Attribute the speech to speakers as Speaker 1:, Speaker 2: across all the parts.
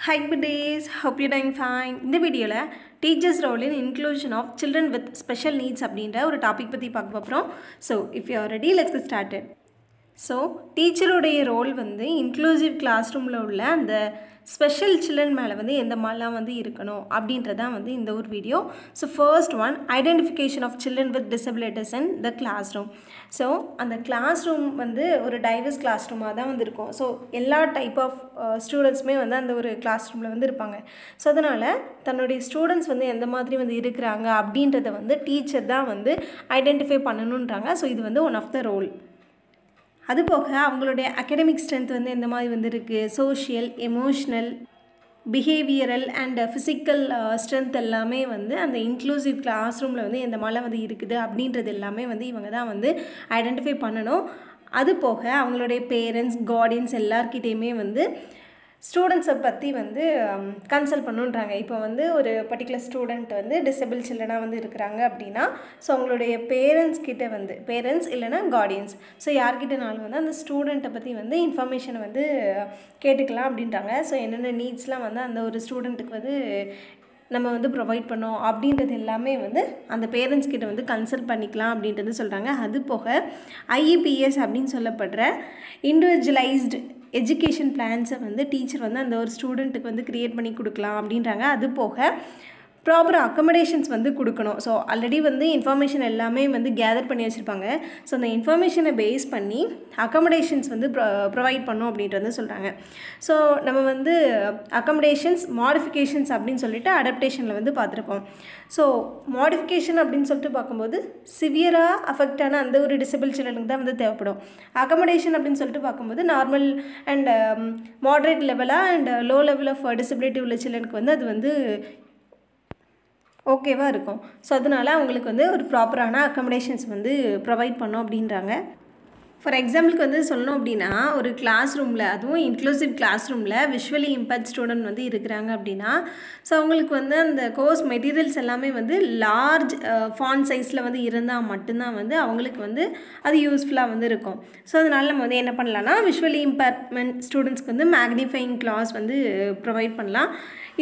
Speaker 1: Hi guys hope you doing fine இந்த வீடியோவில் teachers role in inclusion of children with special needs அப்படின்ற ஒரு topic பற்றி பார்க்க போகிறோம் so if you ready let's started so டீச்சருடைய role வந்து இன்க்ளூசிவ் கிளாஸ் ரூமில் உள்ள அந்த ஸ்பெஷல் சில்ட்ரன் மேலே வந்து எந்த மாதிரிலாம் வந்து இருக்கணும் அப்படின்றதான் வந்து இந்த ஒரு video so first one identification of children with disabilities in the classroom so அந்த கிளாஸ் ரூம் வந்து ஒரு டைவர்ஸ் கிளாஸ் ரூமாக தான் வந்து இருக்கும். ஸோ எல்லா டைப் ஆஃப் ஸ்டூடெண்ட்ஸுமே வந்து அந்த ஒரு கிளாஸ் ரூமில் வந்து இருப்பாங்க. ஸோ அதனால் தன்னுடைய ஸ்டூடெண்ட்ஸ் வந்து எந்த மாதிரி வந்து இருக்கிறாங்க அப்படின்றத வந்து டீச்சர் தான் வந்து ஐடென்டிஃபை பண்ணணுன்றாங்க ஸோ இது வந்து ஒன் ஆஃப் த ரோல் அது போக அவங்களுடைய அகடமிக் ஸ்ட்ரென்த் வந்து எந்த மாதிரி வந்து இருக்குது social emotional behavioural and physical strength எல்லாமே வந்து அந்த இன்க்ளூசிவ் கிளாஸ் ரூமில் வந்து எந்த மாதிரிலாம் வந்து இருக்குது அப்படின்றது எல்லாமே வந்து இவங்க தான் வந்து ஐடென்டிஃபை பண்ணணும். அது போக அவங்களுடைய பேரண்ட்ஸ் கார்டியன்ஸ் எல்லார்கிட்டேயுமே வந்து ஸ்டூடெண்ட்ஸை பற்றி வந்து கன்சல்ட் பண்ணுன்றாங்க. இப்போ வந்து ஒரு பர்டிகுலர் ஸ்டூடெண்ட் வந்து டிசபிள் சில்ட்ரனாக வந்து இருக்கிறாங்க அப்படின்னா ஸோ அவங்களுடைய பேரண்ட்ஸ் கிட்டே வந்து பேரண்ட்ஸ் இல்லைனா கார்டியன்ஸ் ஸோ யார்கிட்டனாலும் வந்து அந்த ஸ்டூடெண்ட்டை பற்றி வந்து இன்ஃபர்மேஷனை வந்து கேட்டுக்கலாம் அப்படின்றாங்க. ஸோ என்னென்ன நீட்ஸ்லாம் வந்து அந்த ஒரு ஸ்டூடெண்ட்டுக்கு வந்து நம்ம வந்து ப்ரொவைட் பண்ணோம் அப்படின்றது எல்லாமே வந்து அந்த பேரண்ட்ஸ் கிட்ட வந்து கன்சல்ட் பண்ணிக்கலாம் அப்படின்றது சொல்கிறாங்க அது போக ஐஇபிஎஸ் அப்படின்னு சொல்லப்படுற இண்டிவிஜுவலைஸ்டு எஜுகேஷன் பிளான்ஸை வந்து டீச்சர் வந்து அந்த ஒரு ஸ்டூடெண்ட்டுக்கு வந்து க்ரியேட் பண்ணி கொடுக்கலாம் அப்படின்றாங்க. அது போக ப்ராப்பர் அக்கமடேஷன்ஸ் வந்து கொடுக்கணும். ஸோ ஆல்ரெடி வந்து இன்ஃபர்மேஷன் எல்லாமே வந்து கேதர் பண்ணி வச்சுருப்பாங்க. ஸோ அந்த இன்ஃபர்மேஷனை பேஸ் பண்ணி அக்கமடேஷன்ஸ் வந்து ப்ரொவைட் பண்ணும் அப்படின்ட்டு வந்து சொல்கிறாங்க ஸோ நம்ம வந்து அக்கமடேஷன்ஸ் மாடிஃபிகேஷன்ஸ் அப்படின்னு சொல்லிட்டு அடாப்டேஷனில் வந்து பார்த்துருப்போம். ஸோ மாடிஃபிகேஷன் அப்படின்னு சொல்லிட்டு பார்க்கும்போது சிவியராக அஃபெக்டான அந்த ஒரு டிசபிள் சில்ட்ரனுக்கு தான் வந்து தேவைப்படும். அக்கமடேஷன் அப்படின்னு சொல்லிட்டு பார்க்கும்போது நார்மல் அண்ட் மாட்ரேட் லெவலாக and low level of disability உள்ள சில்ட்ரனுக்கு வந்து அது வந்து ஓகேவாக இருக்கும். ஸோ அதனால் அவங்களுக்கு வந்து ஒரு ப்ராப்பரான அக்கமடேஷன்ஸ் வந்து ப்ரொவைட் பண்ணோம் அப்படின்றாங்க. ஃபார் எக்ஸாம்பிளுக்கு வந்து சொல்லணும் அப்படின்னா ஒரு கிளாஸ் ரூமில் அதுவும் இன்க்ளூசிவ் கிளாஸ் ரூமில் விஷுவலி இம்பேக்ட் ஸ்டூடெண்ட் வந்து இருக்கிறாங்க அப்படின்னா ஸோ அவங்களுக்கு வந்து அந்த கோர்ஸ் மெட்டீரியல்ஸ் எல்லாமே வந்து லார்ஜ் ஃபான் சைஸில் வந்து இருந்தால் மட்டும்தான் வந்து அவங்களுக்கு வந்து அது யூஸ்ஃபுல்லாக வந்து இருக்கும். ஸோ அதனால் நம்ம வந்து என்ன பண்ணலாம்னா விஷுவலி இம்பேர்மெண்ட் ஸ்டூடெண்ட்ஸ்க்கு வந்து மேக்னிஃபைங் கிளாஸ் வந்து ப்ரொவைட் பண்ணலாம்.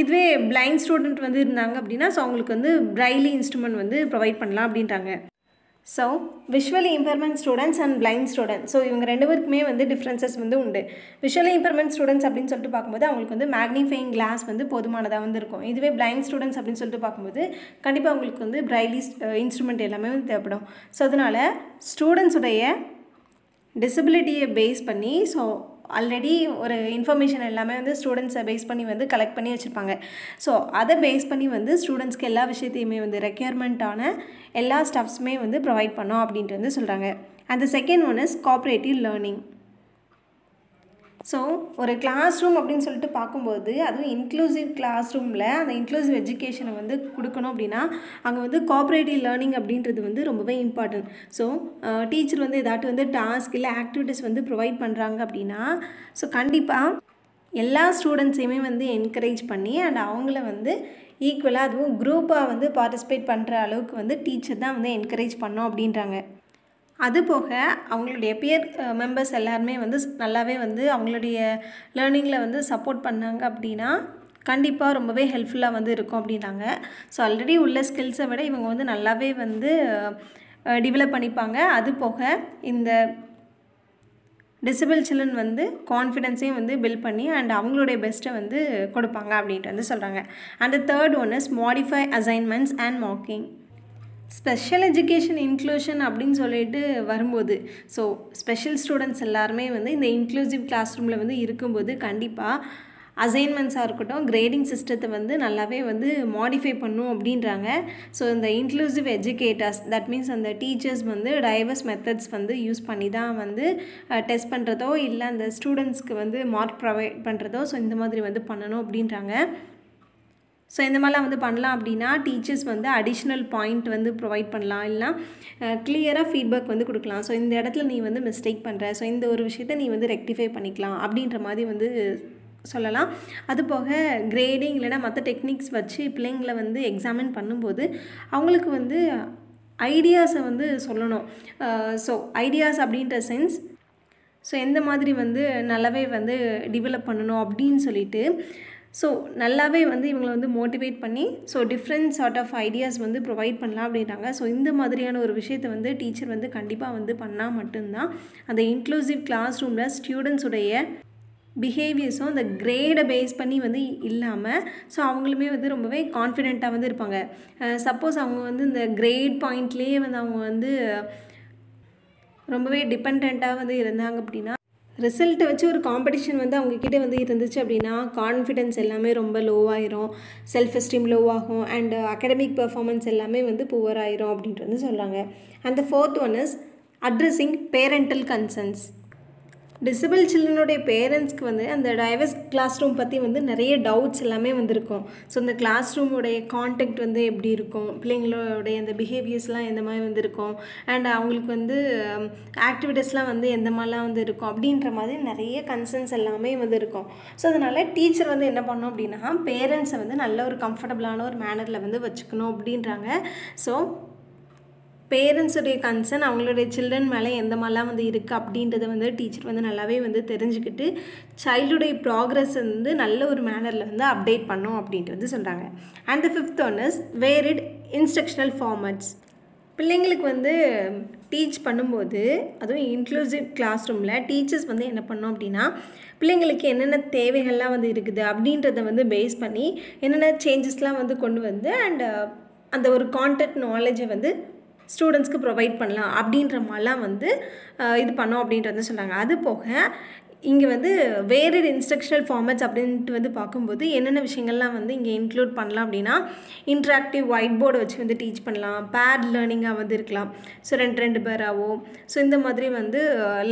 Speaker 1: இதுவே பிளைண்ட் ஸ்டூடெண்ட் வந்து இருந்தாங்க அப்படின்னா ஸோ அவங்களுக்கு வந்து பிரைலி இன்ஸ்ட்ருமெண்ட் வந்து ப்ரொவைட் பண்ணலாம் அப்படின்றாங்க. So visually impairment students and blind students so இவங்க ரெண்டு பேருக்குமே வந்து டிஃப்ரென்சஸ் வந்து உண்டு. விஷுவலி இம்பர்மெண்ட் ஸ்டூடெண்ட்ஸ் அப்படின்னு சொல்லிட்டு பார்க்கும்போது அவங்களுக்கு வந்து மேக்னிஃபைங் கிளாஸ் வந்து போதுமானதாக வந்து இருக்கும். இதுவே பிளைண்ட் ஸ்டூடெண்ட்ஸ் அப்படின்னு சொல்லிட்டு பார்க்கும்போது கண்டிப்பாக அவங்களுக்கு வந்து பிரைலி இன்ஸ்ட்ருமெண்ட் எல்லாமே வந்து தேவைப்படும். ஸோ அதனால் ஸ்டூடெண்ட்ஸுடைய டிசபிலிட்டியை பேஸ் பண்ணி ஸோ ஆல்ரெடி ஒரு இன்ஃபர்மேஷன் எல்லாமே வந்து ஸ்டூடெண்ட்ஸை பேஸ் பண்ணி வந்து கலெக்ட் பண்ணி வச்சுருப்பாங்க. ஸோ அதை பேஸ் பண்ணி வந்து ஸ்டூடெண்ட்ஸ்க்கு எல்லா விஷயத்தையுமே வந்து ரெக்யர்மெண்ட்டான எல்லா ஸ்டஃப்ஸுமே வந்து ப்ரொவைட் பண்ணோம் அப்படின்ட்டு வந்து சொல்கிறாங்க அந்த second one is cooperative learning so ஒரு கிளாஸ் ரூம் அப்படின்னு சொல்லிட்டு பார்க்கும்போது அதுவும் இன்க்ளூசிவ் கிளாஸ் ரூமில் அந்த இன்க்ளூசிவ் எஜுகேஷனை வந்து கொடுக்கணும் அப்படின்னா அங்கே வந்து கோஆப்ரேட்டிவ் லேர்னிங் அப்படின்றது வந்து ரொம்பவே இம்பார்ட்டன்ட் ஸோ டீச்சர் வந்து ஏதாட்டும் வந்து டாஸ்க் இல்லை ஆக்டிவிட்டீஸ் வந்து ப்ரொவைட் பண்ணுறாங்க அப்படின்னா ஸோ கண்டிப்பாக எல்லா ஸ்டூடெண்ட்ஸையுமே வந்து என்கரேஜ் பண்ணி அண்ட் அவங்கள வந்து ஈக்குவலாக அதுவும் குரூப்பாக வந்து பார்ட்டிசிபேட் பண்ணுற அளவுக்கு வந்து டீச்சர் தான் வந்து என்கரேஜ் பண்ணோம் அப்படின்றாங்க. அது போக அவங்களுடைய பியர் மெம்பர்ஸ் எல்லாருமே வந்து நல்லாவே வந்து அவங்களுடைய லேர்னிங்கில் வந்து சப்போர்ட் பண்ணாங்க அப்படின்னா கண்டிப்பாக ரொம்பவே ஹெல்ப்ஃபுல்லாக வந்து இருக்கும் அப்படின்னாங்க. ஸோ ஆல்ரெடி உள்ள ஸ்கில்ஸை விட இவங்க வந்து நல்லாவே வந்து டெவலப் பண்ணிப்பாங்க. அது போக இந்த டிசபிள் சில்ட்ரன் வந்து கான்ஃபிடென்ஸையும் வந்து பில்ட் பண்ணி அண்ட் அவங்களுடைய பெஸ்ட்டை வந்து கொடுப்பாங்க அப்படின்ட்டு வந்து சொல்கிறாங்க and third one is modify assignments and marking special education inclusion அப்படின்னு சொல்லிட்டு வரும்போது ஸோ ஸ்பெஷல் ஸ்டூடெண்ட்ஸ் எல்லாருமே வந்து இந்த இன்க்ளூசிவ் கிளாஸ் ரூமில் வந்து இருக்கும்போது கண்டிப்பாக அசைன்மெண்ட்ஸாக இருக்கட்டும் கிரேடிங் சிஸ்டத்தை வந்து நல்லாவே வந்து மாடிஃபை பண்ணும் அப்படின்றாங்க. ஸோ இந்த இன்க்ளூசிவ் எஜுகேட்டர்ஸ் தட் மீன்ஸ் அந்த டீச்சர்ஸ் வந்து டைவர்ஸ் மெத்தட்ஸ் வந்து யூஸ் பண்ணி தான் வந்து டெஸ்ட் பண்ணுறதோ இல்லை அந்த ஸ்டூடெண்ட்ஸ்க்கு வந்து மார்க் ப்ரொவைட் பண்ணுறதோ ஸோ இந்த மாதிரி வந்து பண்ணணும் அப்படின்றாங்க. ஸோ இந்த மாதிரிலாம் வந்து பண்ணலாம் அப்படின்னா டீச்சர்ஸ் வந்து அடிஷ்னல் பாயிண்ட் வந்து ப்ரொவைட் பண்ணலாம். இல்லைனா கிளியராக ஃபீட்பேக் வந்து கொடுக்கலாம். ஸோ இந்த இடத்துல நீ வந்து மிஸ்டேக் பண்ணுற ஸோ இந்த ஒரு விஷயத்த நீ வந்து ரெக்டிஃபை பண்ணிக்கலாம் அப்படின்ற மாதிரி வந்து சொல்லலாம். அது போக கிரேடிங் இல்லைனா மற்ற டெக்னிக்ஸ் வச்சு பிள்ளைங்களை வந்து எக்ஸாமின் பண்ணும்போது அவங்களுக்கு வந்து ஐடியாஸை வந்து சொல்லணும். ஸோ ஐடியாஸ் அப்படின்ற சென்ஸ் ஸோ எந்த மாதிரி வந்து நல்லாவே வந்து டெவலப் பண்ணணும் அப்படின்னு சொல்லிட்டு ஸோ நல்லாவே வந்து இவங்களை வந்து மோட்டிவேட் பண்ணி so different sort of ideas வந்து ப்ரொவைட் பண்ணலாம் அப்படின்றாங்க ஸோ இந்த மாதிரியான ஒரு விஷயத்தை வந்து டீச்சர் வந்து கண்டிப்பாக வந்து பண்ணால் மட்டும்தான். அந்த இன்க்ளூசிவ் கிளாஸ் ரூமில் ஸ்டூடெண்ட்ஸுடைய பிஹேவியர்ஸும் அந்த கிரேடை பேஸ் பண்ணி வந்து இல்லாமல் ஸோ அவங்களுமே வந்து ரொம்பவே கான்ஃபிடெண்ட்டாக வந்து இருப்பாங்க. சப்போஸ் அவங்க வந்து இந்த கிரேட் பாயிண்ட்லேயே வந்து அவங்க வந்து ரொம்பவே டிபெண்ட்டாக வந்து இருந்தாங்க அப்படின்னா ரிசல்ட்டை வச்சு ஒரு காம்படிஷன் வந்து அவங்கக்கிட்ட வந்து இருந்துச்சு அப்படின்னா கான்ஃபிடென்ஸ் எல்லாமே ரொம்ப லோவாயிரும் செல்ஃப் எஸ்டீம் லோவாகும் அண்ட் அகடமிக் பெர்ஃபார்மன்ஸ் எல்லாமே வந்து புவர் ஆயிரும் அப்படின்ட்டு வந்து சொல்கிறாங்க அந்த fourth one is addressing parental concerns disable சில்ட்ரனுடைய பேரண்ட்ஸ்க்கு வந்து அந்த டைவர்ஸ் கிளாஸ் ரூம் பற்றி வந்து நிறைய டவுட்ஸ் எல்லாமே வந்திருக்கும். ஸோ அந்த கிளாஸ் ரூமுடைய கான்டெக்ட் வந்து எப்படி இருக்கும்? பிள்ளைங்களோடைய அந்த பிஹேவியர்ஸ்லாம் எந்த மாதிரி வந்திருக்கும்? அண்ட் அவங்களுக்கு வந்து um, ஆக்டிவிட்டீஸ்லாம் வந்து எந்த மாதிரிலாம் வந்து இருக்கும்? அப்படின்ற மாதிரி நிறைய கன்சர்ன்ஸ் எல்லாமே வந்து இருக்கும் ஸோ அதனால் டீச்சர் வந்து என்ன பண்ணோம் அப்படின்னா பேரண்ட்ஸை வந்து நல்ல ஒரு கம்ஃபர்டபுளான ஒரு மேனரில் வந்து வச்சுக்கணும் அப்படின்றாங்க. ஸோ பேரண்ட்ஸுடைய கன்சர்ன் அவங்களுடைய சில்ட்ரன் மேலே எந்த மாதிரிலாம் வந்து இருக்குது அப்படின்றத வந்து டீச்சர் வந்து நல்லாவே வந்து தெரிஞ்சுக்கிட்டு சைல்டுடைய ப்ராக்ரஸ் வந்து நல்ல ஒரு மேனரில் வந்து அப்டேட் பண்ணும் அப்படின்ட்டு வந்து சொல்கிறாங்க and the fifth one is varied instructional formats பிள்ளைங்களுக்கு வந்து டீச் பண்ணும்போது அதுவும் இன்க்ளூசிவ் கிளாஸ் ரூமில் டீச்சர்ஸ் வந்து என்ன பண்ணோம் அப்படின்னா பிள்ளைங்களுக்கு என்னென்ன தேவைகள்லாம் வந்து இருக்குது அப்படின்றத வந்து பேஸ் பண்ணி என்னென்ன சேஞ்சஸ்லாம் வந்து கொண்டு வந்து அண்ட் uh, அந்த ஒரு கான்டெக்ட் நாலேஜை வந்து ஸ்டூடெண்ட்ஸ்க்கு ப்ரொவைட் பண்ணலாம். அப்படின்ற மாதிரிலாம் வந்து இது பண்ணோம் அப்படின்றது வந்து அது போக இங்கே வந்து வேறு இன்ஸ்ட்ரக்ஷனல் ஃபார்மேட்ஸ் அப்படின்ட்டு வந்து பார்க்கும்போது என்னென்ன விஷயங்கள்லாம் வந்து இங்கே இன்க்ளூட் பண்ணலாம் அப்படின்னா இன்ட்ராக்டிவ் ஒயிட் போர்டை வச்சு வந்து டீச் பண்ணலாம் பேட் லேர்னிங்காக வந்து இருக்கலாம். ஸோ ரெண்டு ரெண்டு பேராகவோ ஸோ இந்த மாதிரி வந்து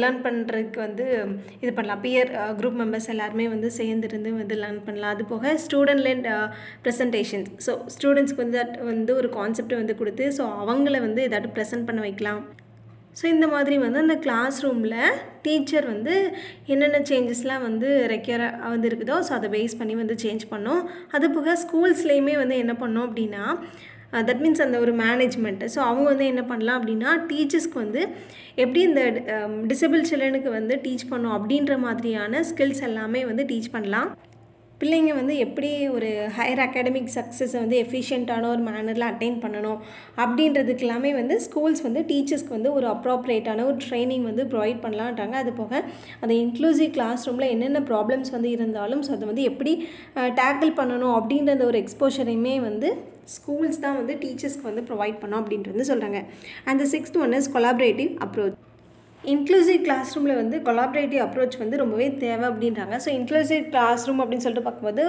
Speaker 1: லேர்ன் பண்ணுறதுக்கு வந்து இது பண்ணலாம். பியர் குரூப் மெம்பர்ஸ் எல்லாருமே வந்து சேர்ந்துருந்து வந்து லேர்ன் பண்ணலாம். அது போக ஸ்டூடெண்ட் லெட் ப்ரெசன்டேஷன்ஸ் ஸோ ஸ்டூடெண்ட்ஸ்க்கு வந்து வந்து ஒரு கான்செப்ட் வந்து கொடுத்து ஸோ அவங்கள வந்து ஏதாட்டும் ப்ரெசென்ட் பண்ண வைக்கலாம். ஸோ இந்த மாதிரி வந்து அந்த கிளாஸ் ரூமில் டீச்சர் வந்து என்னென்ன சேஞ்சஸ்லாம் வந்து ரெக்யூராக வந்து இருக்குதோ ஸோ அதை பேஸ் பண்ணி வந்து சேஞ்ச் பண்ணோம். அது போக ஸ்கூல்ஸ்லேயுமே வந்து என்ன பண்ணோம் அப்படின்னா தட் மீன்ஸ் அந்த ஒரு மேனேஜ்மெண்ட்டு ஸோ அவங்க வந்து என்ன பண்ணலாம் அப்படின்னா டீச்சர்ஸ்க்கு வந்து எப்படி இந்த டிசபிள் சில்ட்ரனுக்கு வந்து டீச் பண்ணோம் அப்படின்ற மாதிரியான ஸ்கில்ஸ் எல்லாமே வந்து டீச் பண்ணலாம். பிள்ளைங்க வந்து எப்படி ஒரு ஹையர் அகாடமிக் சக்ஸஸை வந்து எஃபிஷியண்ட்டான ஒரு மேனரில் அட்டைன் பண்ணணும் அப்படின்றதுக்கு எல்லாமே வந்து ஸ்கூல்ஸ் வந்து டீச்சர்ஸ்க்கு வந்து ஒரு அப்ராப்ரேட்டான ஒரு ட்ரைனிங் வந்து ப்ரொவைட் பண்ணலான்றாங்க அது போக அந்த இன்க்ளூசிவ் கிளாஸ் ரூமில் என்னென்ன ப்ராப்ளம்ஸ் வந்து இருந்தாலும் ஸோ அதை வந்து எப்படி டேக்கிள் பண்ணணும் அப்படின்ற அந்த ஒரு எக்ஸ்போஷரையுமே வந்து ஸ்கூல்ஸ் தான் வந்து டீச்சர்ஸ்க்கு வந்து ப்ரொவைட் பண்ணோம் அப்படின்றது வந்து சொல்கிறாங்க and the sixth one is collaborative approach inclusive class ரூமில் வந்து கொலாபரேட்டிவ் அப்ரோச் வந்து ரொம்பவே தேவை அப்படின்றாங்க. ஸோ இன்க்ளூசிவ் கிளாஸ் ரூம் அப்படின்னு சொல்லிட்டு பார்க்கும்போது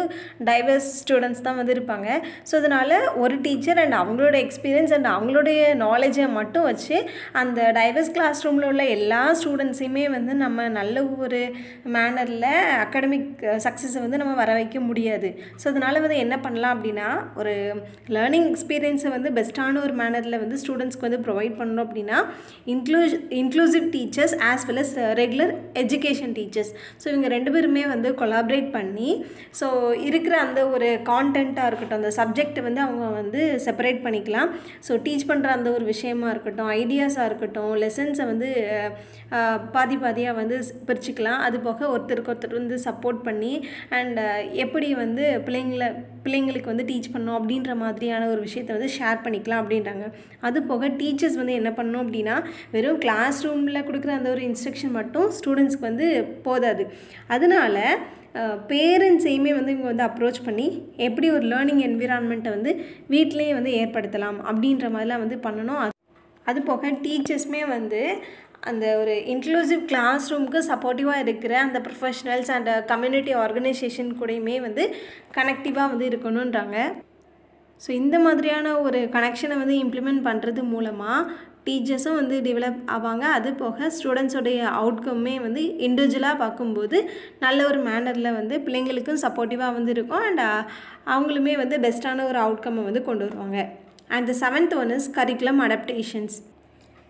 Speaker 1: டைவர்ஸ் ஸ்டூடெண்ட்ஸ் தான் வந்து இருப்பாங்க. ஸோ அதனால் ஒரு டீச்சர் அண்ட் அவங்களோட எக்ஸ்பீரியன்ஸ் அண்ட் அவங்களுடைய நாலேஜை மட்டும் வச்சு அந்த டைவர்ஸ் கிளாஸ் ரூமில் உள்ள எல்லா ஸ்டூடெண்ட்ஸையுமே வந்து நம்ம நல்ல ஒரு மேனரில் அகாடமிக் சக்ஸஸை வந்து நம்ம வர வைக்க முடியாது. ஸோ அதனால் வந்து என்ன பண்ணலாம் அப்படின்னா ஒரு லேர்னிங் எக்ஸ்பீரியன்ஸை வந்து பெஸ்ட்டான ஒரு மேனரில் வந்து ஸ்டூடெண்ட்ஸ்க்கு வந்து ப்ரொவைட் பண்ணணும் அப்படின்னா include inclusive teachers as well as regular education teachers so இவங்க ரெண்டு பேருமே வந்து கொலாபரேட் பண்ணி ஸோ இருக்கிற அந்த ஒரு கான்டென்ட்டாக இருக்கட்டும் அந்த சப்ஜெக்டை வந்து அவங்க வந்து செப்பரேட் பண்ணிக்கலாம். ஸோ டீச் பண்ணுற அந்த ஒரு விஷயமா இருக்கட்டும் ஐடியாஸாக இருக்கட்டும் லெசன்ஸை வந்து பாதி பாதியாக வந்து பிரிச்சுக்கலாம். அது போக ஒருத்தருக்கு ஒருத்தர் வந்து சப்போர்ட் பண்ணி அண்ட் எப்படி வந்து பிள்ளைங்களை பிள்ளைங்களுக்கு வந்து டீச் பண்ணணும் அப்படின்ற மாதிரியான ஒரு விஷயத்தை வந்து ஷேர் பண்ணிக்கலாம் அப்படின்றாங்க. அது போக டீச்சர்ஸ் வந்து என்ன பண்ணணும் அப்படின்னா வெறும் கிளாஸ் ரூமில் கொடுக்குற அந்த ஒரு இன்ஸ்ட்ரக்ஷன் மட்டும் ஸ்டூடெண்ட்ஸ்க்கு வந்து போதாது. அதனால பேரண்ட்ஸையுமே வந்து இவங்க வந்து அப்ரோச் பண்ணி எப்படி ஒரு லேர்னிங் என்விரான்மெண்ட்டை வந்து வீட்டிலேயே வந்து ஏற்படுத்தலாம் அப்படின்ற மாதிரிலாம் வந்து பண்ணணும். அது போக டீச்சர்ஸுமே வந்து அந்த ஒரு இன்க்ளூசிவ் கிளாஸ் ரூமுக்கு சப்போர்ட்டிவாக இருக்கிற அந்த ப்ரொஃபஷனல்ஸ் அண்ட் கம்யூனிட்டி ஆர்கனைசேஷன் கூடயுமே வந்து கனெக்டிவாக வந்து இருக்கணுன்றாங்க ஸோ இந்த மாதிரியான ஒரு கனெக்ஷனை வந்து இம்ப்ளிமெண்ட் பண்ணுறது மூலமாக டீச்சர்ஸும் வந்து டெவலப் ஆவாங்க. அது போக ஸ்டூடெண்ட்ஸோடைய அவுட்கம்மே வந்து இண்டிவிஜுவலாக பார்க்கும்போது நல்ல ஒரு மேனரில் வந்து பிள்ளைங்களுக்கும் சப்போர்ட்டிவாக வந்து இருக்கும். அண்ட் uh, அவங்களுமே வந்து பெஸ்ட்டான ஒரு அவுட்கம்மை வந்து கொண்டு வருவாங்க. And the seventh one is curriculum adaptations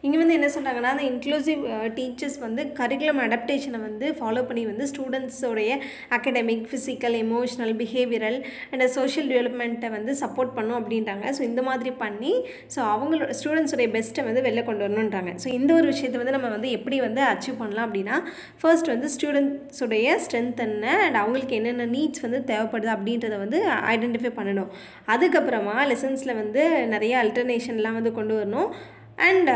Speaker 1: இங்கே வந்து என்ன சொல்கிறாங்கன்னா அந்த இன்க்ளூசிவ் டீச்சர்ஸ் வந்து கரிக்குலம் அடாப்டேஷனை வந்து ஃபாலோ பண்ணி வந்து ஸ்டூடெண்ட்ஸோடைய academic physical emotional behavioural and social டெவலப்மெண்ட்டை வந்து சப்போர்ட் பண்ணும் அப்படின்றாங்க. ஸோ இந்த மாதிரி பண்ணி ஸோ அவங்களோட ஸ்டூடெண்ட்ஸோடைய பெஸ்ட்டை வந்து வெளில கொண்டு வரணுன்றாங்க ஸோ இந்த ஒரு விஷயத்தை வந்து நம்ம வந்து எப்படி வந்து அச்சீவ் பண்ணலாம் அப்படின்னா ஃபர்ஸ்ட் வந்து ஸ்டூடெண்ட்ஸுடைய ஸ்ட்ரென்த் என்ன அண்ட் அவங்களுக்கு என்னென்ன நீட்ஸ் வந்து தேவைப்படுது அப்படின்றத வந்து ஐடென்டிஃபை பண்ணணும். அதுக்கப்புறமா லெசன்ஸில் வந்து நிறைய அல்டர்னேஷன்லாம் வந்து கொண்டு வரணும். அண்ட்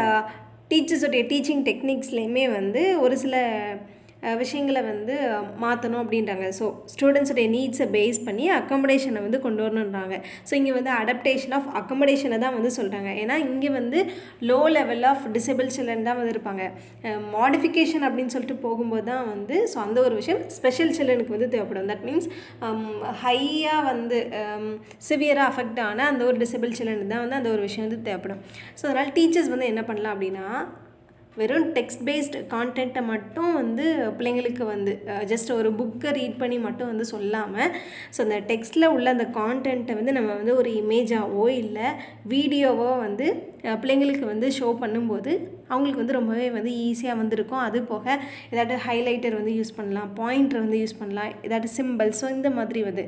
Speaker 1: டீச்சர்ஸுடைய டீச்சிங் டெக்னிக்ஸ்லேயுமே வந்து ஒரு சில விஷயங்களை வந்து மாற்றணும் அப்படின்றாங்க. ஸோ ஸ்டூடெண்ட்ஸுடைய நீட்ஸை பேஸ் பண்ணி அக்கமடேஷனை வந்து கொண்டு வரணுன்றாங்க ஸோ இங்கே வந்து அடப்டேஷன் ஆஃப் அக்கமடேஷனை தான் வந்து சொல்கிறாங்க ஏன்னா இங்கே வந்து low level of disable children தான் வந்து இருப்பாங்க. மாடிஃபிகேஷன் அப்படின்னு சொல்லிட்டு போகும்போது தான் வந்து ஸோ அந்த ஒரு விஷயம் ஸ்பெஷல் சில்ட்ரனுக்கு வந்து தேவைப்படும். தட் மீன்ஸ் ஹையாக வந்து சிவியராக அஃபெக்ட் ஆன அந்த ஒரு டிசபிள் சில்ட்ரன் தான் வந்து அந்த ஒரு விஷயம் வந்து தேவைப்படும். ஸோ அதனால் டீச்சர்ஸ் வந்து என்ன பண்ணலாம் அப்படின்னா வெறும் டெக்ஸ்ட் பேஸ்டு கான்டென்ட்டை மட்டும் வந்து பிள்ளைங்களுக்கு வந்து ஜஸ்ட் ஒரு புக்கை ரீட் பண்ணி மட்டும் வந்து சொல்லாமல் ஸோ அந்த டெக்ஸ்ட்டில் உள்ள அந்த கான்டென்ட்டை வந்து நம்ம வந்து ஒரு இமேஜாவோ இல்லை வீடியோவோ வந்து பிள்ளைங்களுக்கு வந்து ஷோ பண்ணும்போது அவங்களுக்கு வந்து ரொம்பவே வந்து ஈஸியாக வந்துருக்கும். அது போக ஏதாட்டு ஹைலைட்டர் வந்து யூஸ் பண்ணலாம் பாயிண்டர் வந்து யூஸ் பண்ணலாம் ஏதாட்டு சிம்பிள் ஸோ இந்த மாதிரி வந்து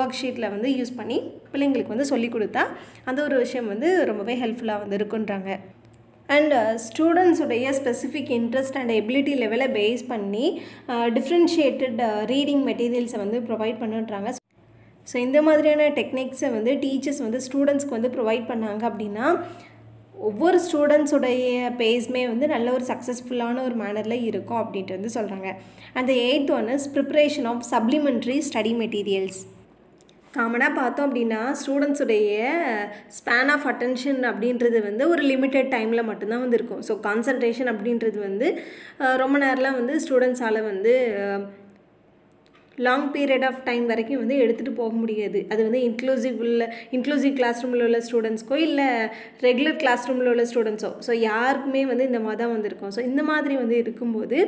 Speaker 1: ஒர்க் ஷீட்டில் வந்து யூஸ் பண்ணி பிள்ளைங்களுக்கு வந்து சொல்லி கொடுத்தா அந்த ஒரு விஷயம் வந்து ரொம்பவே ஹெல்ப்ஃபுல்லாக வந்து இருக்குன்றாங்க. அண்ட் ஸ்டூடெண்ட்ஸுடைய ஸ்பெசிஃபிக் இன்ட்ரெஸ்ட் அண்ட் எபிலிட்டி லெவலை பேஸ் பண்ணி டிஃப்ரென்ஷியேட்டட் ரீடிங் மெட்டீரியல்ஸை வந்து ப்ரொவைட் பண்ணுன்றாங்க. ஸோ இந்த மாதிரியான டெக்னிக்ஸை வந்து டீச்சர்ஸ் வந்து ஸ்டூடெண்ட்ஸ்க்கு வந்து ப்ரொவைட் பண்ணாங்க அப்படின்னா ஒவ்வொரு ஸ்டூடெண்ட்ஸுடைய பேஸ்மே வந்து நல்ல ஒரு சக்ஸஸ்ஃபுல்லான ஒரு மேனரில் இருக்கும் அப்படின்ட்டு வந்து சொல்கிறாங்க அந்த eighth one is preparation of supplementary study materials காமனாக பார்த்தோம் அப்படின்னா ஸ்டூடெண்ட்ஸுடைய ஸ்பேன் ஆஃப் அட்டென்ஷன் அப்படின்றது வந்து ஒரு லிமிட்டெட் டைமில் மட்டும்தான் வந்து இருக்கும் ஸோ கான்சன்ட்ரேஷன் அப்படின்றது வந்து ரொம்ப நேரம்லாம் வந்து ஸ்டூடெண்ட்ஸால் வந்து லாங் பீரியட் ஆஃப் டைம் வரைக்கும் வந்து எடுத்துகிட்டு போக முடியாது. அது வந்து இன்க்ளூசிவ் உள்ள இன்க்ளூசிவ் கிளாஸ் ரூமில் உள்ள ஸ்டூடெண்ட்ஸ்க்கோ இல்லை ரெகுலர் கிளாஸ் ரூமில் உள்ள ஸ்டூடெண்ட்ஸோ ஸோ யாருக்குமே வந்து இந்த மாதிரி தான் வந்திருக்கும். ஸோ இந்த மாதிரி வந்து இருக்கும்போது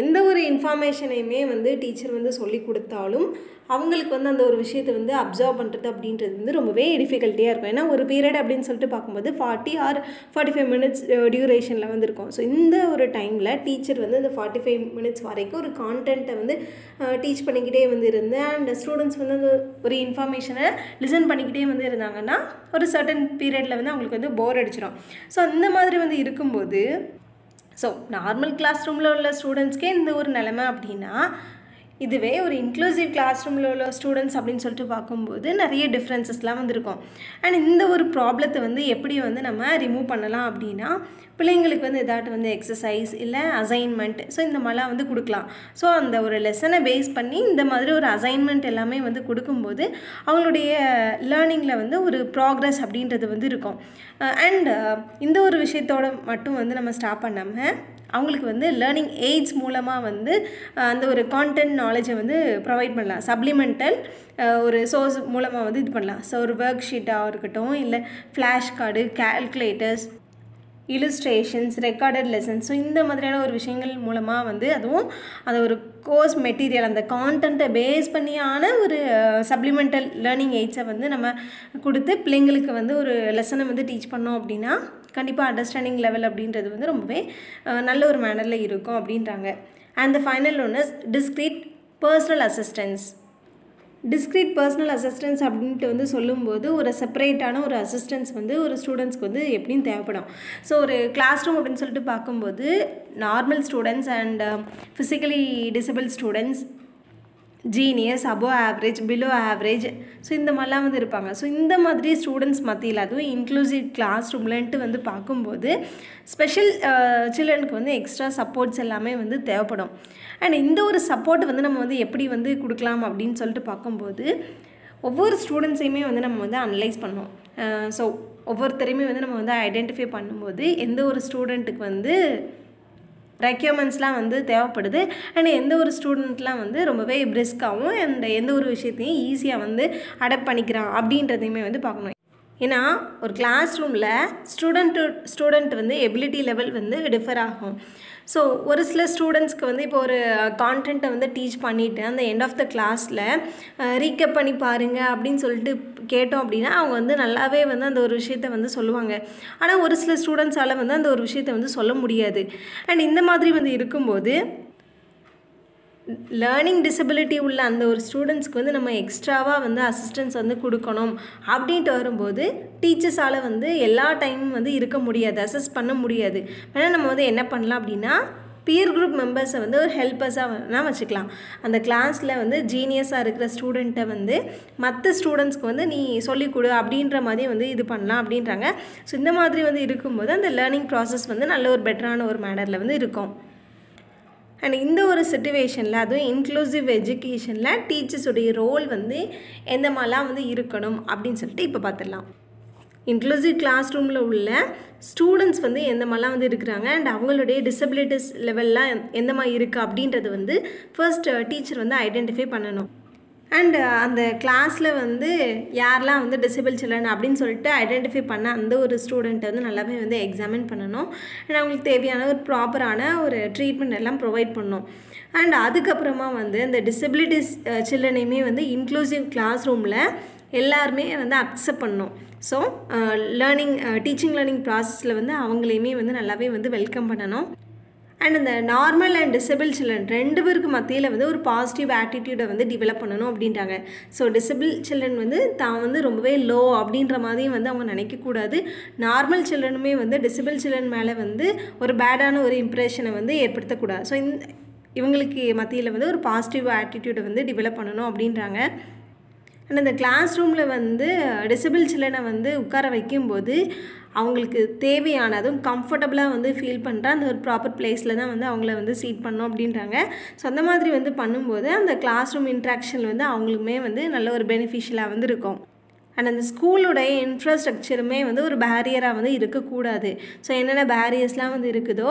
Speaker 1: எந்த ஒரு இன்ஃபார்மேஷனையுமே வந்து டீச்சர் வந்து சொல்லி கொடுத்தாலும் அவங்களுக்கு வந்து அந்த ஒரு விஷயத்தை வந்து அப்சர்வ் பண்ணுறது அப்படின்றது வந்து ரொம்பவே டிஃபிகல்ட்டியாக இருக்கும். ஏன்னா ஒரு பீரியட் அப்படின்னு சொல்லிட்டு பார்க்கும்போது forty or forty five minutes டியூரேஷனில் வந்து இருக்கும். ஸோ இந்த ஒரு டைமில் டீச்சர் வந்து அந்த ஃபார்ட்டி ஃபைவ் மினிட்ஸ் வரைக்கும் ஒரு கான்டென்ட்டை வந்து டீச் பண்ணிக்கிட்டே வந்து இருந்தேன் அண்ட் ஸ்டூடெண்ட்ஸ் வந்து அந்த ஒரு இன்ஃபர்மேஷனை லிசன் பண்ணிக்கிட்டே வந்து இருந்தாங்கன்னா ஒரு சர்டன் பீரியடில் வந்து அவங்களுக்கு வந்து போர் அடிச்சிடும் ஸோ அந்த மாதிரி வந்து இருக்கும்போது ஸோ நார்மல் கிளாஸ் ரூமில் உள்ள ஸ்டூடெண்ட்ஸ்க்கே இந்த ஒரு நிலமை அப்படின்னா இதுவே ஒரு இன்க்ளூசிவ் கிளாஸ் ரூமில் உள்ள ஸ்டூடெண்ட்ஸ் அப்படின்னு சொல்லிட்டு பார்க்கும்போது நிறைய டிஃப்ரென்சஸ்லாம் வந்திருக்கும். அண்ட் இந்த ஒரு ப்ராப்ளத்தை வந்து எப்படி வந்து நம்ம ரிமூவ் பண்ணலாம் அப்படின்னா பிள்ளைங்களுக்கு வந்து எதாட்டு வந்து எக்ஸசைஸ் இல்லை அசைன்மெண்ட் ஸோ இந்த மாதிரிலாம் வந்து கொடுக்கலாம். ஸோ அந்த ஒரு லெசனை பேஸ் பண்ணி இந்த மாதிரி ஒரு அசைன்மெண்ட் எல்லாமே வந்து கொடுக்கும்போது அவங்களுடைய லேர்னிங்கில் வந்து ஒரு ப்ராக்ரஸ் அப்படின்றது வந்து இருக்கும். Uh, அண்ட் uh, இந்த ஒரு விஷயத்தோட மட்டும் வந்து நம்ம ஸ்டாப் பண்ணாமல் அவங்களுக்கு வந்து லேர்னிங் எய்ட்ஸ் மூலமாக வந்து அந்த ஒரு கான்டென்ட் நாலேஜை வந்து ப்ரொவைட் பண்ணலாம். சப்ளிமெண்டல் ஒரு சோர்ஸ் மூலமாக வந்து இது பண்ணலாம். ஸோ ஒரு ஒர்க் ஷீட்டாக இருக்கட்டும் இல்லை flash card calculators illustrations recorded lessons so இந்த மாதிரியான ஒரு விஷயங்கள் மூலமாக வந்து அதுவும் அந்த ஒரு கோர்ஸ் மெட்டீரியல் அந்த கான்டென்ட்டை பேஸ் பண்ணியான ஒரு சப்ளிமெண்டல் லேர்னிங் எய்ட்ஸை வந்து நம்ம கொடுத்து பிள்ளைங்களுக்கு வந்து ஒரு லெசனை வந்து டீச் பண்ணோம் அப்படின்னா கண்டிப்பாக அண்டர்ஸ்டாண்டிங் லெவல் அப்படின்றது வந்து ரொம்பவே நல்ல ஒரு மேனரில் இருக்கும் அப்படின்றாங்க. And the final one is discrete personal assistance discrete personal assistance அப்படின்ட்டு வந்து சொல்லும்போது ஒரு செப்பரேட்டான ஒரு அசிஸ்டன்ஸ் வந்து ஒரு ஸ்டூடெண்ட்ஸ்க்கு வந்து எப்படியும் தேவைப்படும். ஸோ ஒரு கிளாஸ் ரூம் அப்படின்னு சொல்லிட்டு பார்க்கும்போது normal students and physically disable students genius above average below average so இந்த மாதிரிலாம் வந்து இருப்பாங்க. ஸோ இந்த மாதிரி ஸ்டூடெண்ட்ஸ் மத்தியில் அதுவும் இன்க்ளூசிவ் கிளாஸ் ரூம்லன்ட்டு வந்து பார்க்கும்போது ஸ்பெஷல் சில்ட்ரனுக்கு வந்து எக்ஸ்ட்ரா சப்போர்ட்ஸ் எல்லாமே வந்து தேவைப்படும். அண்ட் இந்த ஒரு சப்போர்ட் வந்து நம்ம வந்து எப்படி வந்து கொடுக்கலாம் அப்படின்னு சொல்லிட்டு பார்க்கும்போது ஒவ்வொரு ஸ்டூடெண்ட்ஸையுமே வந்து நம்ம வந்து அனலைஸ் பண்ணோம் ஸோ ஒவ்வொருத்தரையுமே வந்து நம்ம வந்து ஐடென்டிஃபை பண்ணும்போது எந்த ஒரு ஸ்டூடெண்ட்டுக்கு வந்து ரெக்யூர்மெண்ட்ஸ்லாம் வந்து தேவைப்படுது. அண்ட் எந்த ஒரு ஸ்டூடெண்ட்லாம் வந்து ரொம்பவே பிரிஸ்காகவும் அண்ட் எந்த ஒரு விஷயத்தையும் ஈஸியாக வந்து அடாப்ட் பண்ணிக்கிறான் அப்படின்றதையுமே வந்து பார்க்கணும். ஏன்னா ஒரு கிளாஸ் ரூமில் ஸ்டூடெண்ட் ஸ்டூடெண்ட் வந்து எபிலிட்டி லெவல் வந்து டிஃபர் ஆகும். ஸோ ஒரு சில ஸ்டூடெண்ட்ஸ்க்கு வந்து இப்போ ஒரு கான்டென்ட்டை வந்து டீச் பண்ணிவிட்டு அந்த எண்ட் ஆஃப் த கிளாஸில் ரீக்கப் பண்ணி பாருங்கள் அப்படின்னு சொல்லிட்டு கேட்டோம் அப்படின்னா அவங்க வந்து நல்லாவே வந்து அந்த ஒரு விஷயத்த வந்து சொல்லுவாங்க. ஆனால் ஒரு சில ஸ்டூடெண்ட்ஸால் வந்து அந்த ஒரு விஷயத்த வந்து சொல்ல முடியாது. அண்ட் இந்த மாதிரி வந்து இருக்கும்போது லேர்னிங் டிசபிலிட்டி உள்ள அந்த ஒரு ஸ்டூடெண்ட்ஸ்க்கு வந்து நம்ம எக்ஸ்ட்ராவாக வந்து அசிஸ்டன்ஸ் வந்து கொடுக்கணும் அப்படின்ட்டு வரும்போது டீச்சர்ஸால் வந்து எல்லா டைமும் வந்து இருக்க முடியாது அசஸ் பண்ண முடியாது. வேணால் நம்ம வந்து என்ன பண்ணலாம் அப்படின்னா பியர் குரூப் மெம்பர்ஸை வந்து ஒரு ஹெல்ப்பர்ஸாக வேணால் வச்சுக்கலாம். அந்த கிளாஸில் வந்து ஜீனியஸாக இருக்கிற ஸ்டூடெண்ட்டை வந்து மற்ற ஸ்டூடெண்ட்ஸ்க்கு வந்து நீ சொல்லிக் கொடு அப்படின்ற மாதிரி வந்து இது பண்ணலாம் அப்படின்றாங்க. ஸோ இந்த மாதிரி வந்து இருக்கும்போது அந்த லேர்னிங் ப்ராசஸ் வந்து நல்ல ஒரு பெட்டரான ஒரு மேனரில் வந்து இருக்கும். அண்ட் இந்த ஒரு சுச்சுவேஷனில் அதுவும் இன்க்ளூசிவ் எஜுகேஷனில் டீச்சர்ஸுடைய ரோல் வந்து எந்த மாதிரிலாம் வந்து இருக்கணும் அப்படின்னு சொல்லிட்டு இப்போ பார்த்துடலாம் இன்க்ளூசிவ் கிளாஸ் ரூமில் உள்ள ஸ்டூடெண்ட்ஸ் வந்து எந்த மாதிரிலாம் வந்து இருக்கிறாங்க? அண்ட் அவங்களுடைய டிசபிலிட்டிஸ் லெவல்லாம் எந்த மாதிரி இருக்குது அப்படின்றது வந்து ஃபர்ஸ்ட் டீச்சர் uh, வந்து ஐடென்டிஃபை பண்ணணும். அண்டு uh, அந்த கிளாஸில் வந்து யாரெல்லாம் வந்து டிசபிள் சில்ட்ரன் அப்படின்னு சொல்லிட்டு ஐடென்டிஃபை பண்ண அந்த ஒரு ஸ்டூடெண்ட்டை வந்து நல்லாவே வந்து எக்ஸாமின் பண்ணணும். அண்ட் அவங்களுக்கு தேவையான ஒரு ப்ராப்பரான ஒரு ட்ரீட்மெண்ட் எல்லாம் ப்ரொவைட் பண்ணணும். அண்ட் அதுக்கப்புறமா வந்து இந்த டிசபிலிட்டிஸ் சில்ட்ரனையுமே uh, வந்து இன்க்ளூசிவ் கிளாஸ் ரூமில் எல்லாருமே வந்து அக்செப்ட் பண்ணணும். ஸோ லேர்னிங் டீச்சிங் லேர்னிங் ப்ராசஸில் வந்து அவங்களையுமே வந்து நல்லாவே வந்து வெல்கம் பண்ணணும். அண்ட் இந்த நார்மல் அண்ட் டிசபிள் சில்ட்ரன் ரெண்டு பேருக்கு மத்தியில் வந்து ஒரு பாசிட்டிவ் ஆட்டிடியூடை வந்து டெவலப் பண்ணணும் அப்படின்றாங்க ஸோ டிசபிள் சில்ட்ரன் வந்து தான் வந்து ரொம்பவே லோ அப்படின்ற மாதிரியும் வந்து அவங்க நினைக்கக்கூடாது நார்மல் சில்ட்ரனுமே வந்து டிசபிள் சில்ட்ரன் மேலே வந்து ஒரு பேடான ஒரு இம்ப்ரெஷனை வந்து ஏற்படுத்தக்கூடாது ஸோ இந்த இவங்களுக்கு மத்தியில் வந்து ஒரு பாசிட்டிவ் ஆட்டிடியூடை வந்து டெவலப் பண்ணணும் அப்படின்றாங்க. அண்ட் இந்த கிளாஸ் ரூமில் வந்து டிசபிள் சில்ட்ரனை வந்து உட்கார வைக்கும்போது அவங்களுக்கு தேவையான அதுவும் கம்ஃபர்டபுளாக வந்து ஃபீல் பண்ணுற அந்த ஒரு ப்ராப்பர் பிளேஸில் தான் வந்து அவங்கள வந்து சீட் பண்ணோம் அப்படின்றாங்க. ஸோ அந்த மாதிரி வந்து பண்ணும்போது அந்த கிளாஸ் ரூம் இன்ட்ராக்ஷன் வந்து அவங்களுக்குமே வந்து நல்ல ஒரு பெனிஃபிஷியலாக வந்து இருக்கும். அண்ட் அந்த ஸ்கூலுடைய இன்ஃப்ராஸ்ட்ரக்சருமே வந்து ஒரு பேரியராக வந்து இருக்கக்கூடாது. ஸோ என்னென்ன பேரியர்ஸ்லாம் வந்து இருக்குதோ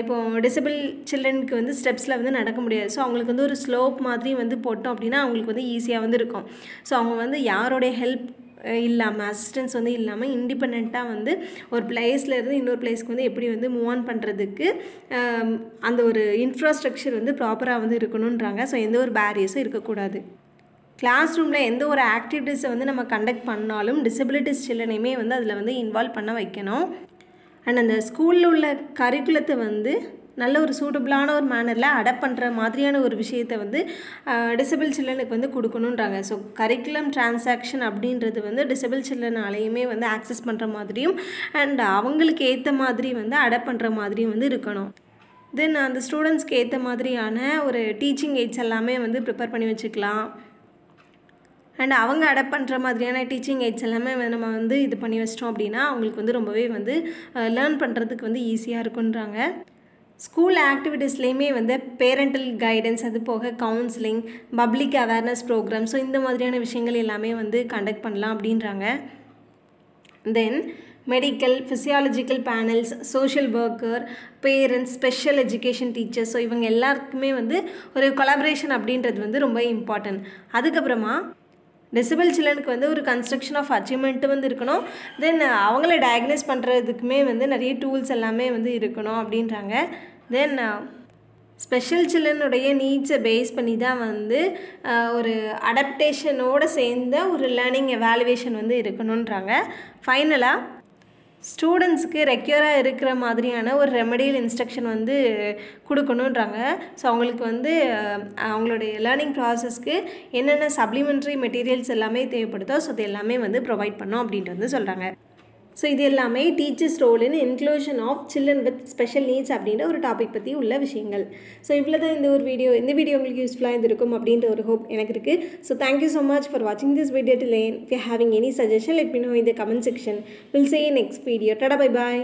Speaker 1: இப்போது டிசபிள் சில்ட்ரனுக்கு வந்து ஸ்டெப்ஸில் வந்து நடக்க முடியாது. ஸோ அவங்களுக்கு வந்து ஒரு ஸ்லோப் மாதிரி வந்து போட்டோம் அப்படின்னா அவங்களுக்கு வந்து ஈஸியாக வந்து இருக்கும். ஸோ அவங்க வந்து யாரோடைய ஹெல்ப் இல்லாமல் அசிஸ்டன்ஸ் வந்து இல்லாமல் இண்டிபெண்ட்டாக வந்து ஒரு பிளேஸ்லேருந்து இன்னொரு பிளேஸ்க்கு வந்து எப்படி வந்து மூவ் ஆன் பண்ணுறதுக்கு அந்த ஒரு இன்ஃப்ராஸ்ட்ரக்சர் வந்து ப்ராப்பராக வந்து இருக்கணுன்றாங்க ஸோ எந்த ஒரு பேரியர்ஸும் இருக்கக்கூடாது. கிளாஸ் ரூமில் எந்த ஒரு ஆக்டிவிட்டீஸை வந்து நம்ம கண்டக்ட் பண்ணாலும் டிசபிலிட்டிஸ் சில்ட்ரனையுமே வந்து அதில் வந்து இன்வால்வ் பண்ண வைக்கணும். அண்ட் அந்த ஸ்கூலில் உள்ள கரிக்குலத்தை வந்து நல்ல ஒரு சூட்டபிளான ஒரு மேனரில் அடாப்ட் பண்ணுற மாதிரியான ஒரு விஷயத்தை வந்து டிசபிள் சில்ட்ரனுக்கு வந்து கொடுக்கணுன்றாங்க ஸோ கரிக்குலம் டிரான்சாக்ஷன் அப்படின்றது வந்து டிசபிள் சில்ட்ரனாலேயுமே வந்து ஆக்சஸ் பண்ணுற மாதிரியும் அண்ட் அவங்களுக்கு ஏற்ற மாதிரி வந்து அடாப்ட் பண்ணுற மாதிரியும் வந்து இருக்கணும். தென் அந்த ஸ்டூடெண்ட்ஸ்க்கு ஏற்ற மாதிரியான ஒரு டீச்சிங் எய்ட்ஸ் எல்லாமே வந்து ப்ரிப்பேர் பண்ணி வச்சுக்கலாம். அண்ட் அவங்க அடாப்ட் பண்ணுற மாதிரியான டீச்சிங் எய்ட்ஸ் எல்லாமே நம்ம வந்து இது பண்ணி வச்சிட்டோம் அப்படின்னா அவங்களுக்கு வந்து ரொம்பவே வந்து லேர்ன் பண்ணுறதுக்கு வந்து ஈஸியாக இருக்குன்றாங்க ஸ்கூல் ஆக்டிவிட்டீஸ்லேயுமே வந்து பேரண்டல் கைடன்ஸ் அது போக counselling public awareness programme so இந்த மாதிரியான விஷயங்கள் எல்லாமே வந்து கண்டக்ட் பண்ணலாம் அப்படின்றாங்க. Then medical physiological panels social worker parents special education teachers so இவங்க எல்லாருக்குமே வந்து ஒரு கொலாபரேஷன் அப்படின்றது வந்து ரொம்ப இம்பார்ட்டன்ட் அதுக்கப்புறமா டிசபிள் சில்ட்ரனுக்கு வந்து ஒரு கன்ஸ்ட்ரக்ஷன் ஆஃப் அச்சீவ்மெண்ட்டு வந்து இருக்கணும். தென் அவங்கள டயக்னைஸ் பண்ணுறதுக்குமே வந்து நிறைய டூல்ஸ் எல்லாமே வந்து இருக்கணும் அப்படின்றாங்க. தென் ஸ்பெஷல் சில்ட்ரனுடைய நீட்ஸை பேஸ் பண்ணி தான் வந்து ஒரு அடப்டேஷனோடு சேர்ந்த ஒரு லேர்னிங் எவாலுவேஷன் வந்து இருக்கணுன்றாங்க ஃபைனலாக ஸ்டூடெண்ட்ஸுக்கு ரெக்யூராக இருக்கிற மாதிரியான ஒரு ரெமடியல் இன்ஸ்ட்ரக்ஷன் வந்து கொடுக்கணுன்றாங்க ஸோ அவங்களுக்கு வந்து அவங்களுடைய லேர்னிங் ப்ராசஸ்க்கு என்னென்ன சப்ளிமெண்ட்ரி மெட்டீரியல்ஸ் எல்லாமே தேவைப்படுதோ ஸோ அது எல்லாமே வந்து ப்ரொவைட் பண்ணோம் அப்படின்ட்டு வந்து சொல்கிறாங்க ஸோ இது எல்லாமே teachers role in inclusion of children with special needs அப்படின்ற ஒரு டாபிக் பற்றி உள்ள விஷயங்கள். ஸோ இவ்வளோ தான் இந்த ஒரு வீடியோ இந்த வீடியோ உங்களுக்கு யூஸ்ஃபுல்லாக இருந்திருக்கும் அப்படின்ற ஒரு ஹோப் எனக்கு இருக்குது so thank you so much for வாட்சிங் this video to learn if you having any suggestion let me know இந்த comment section will say next video tata bye bye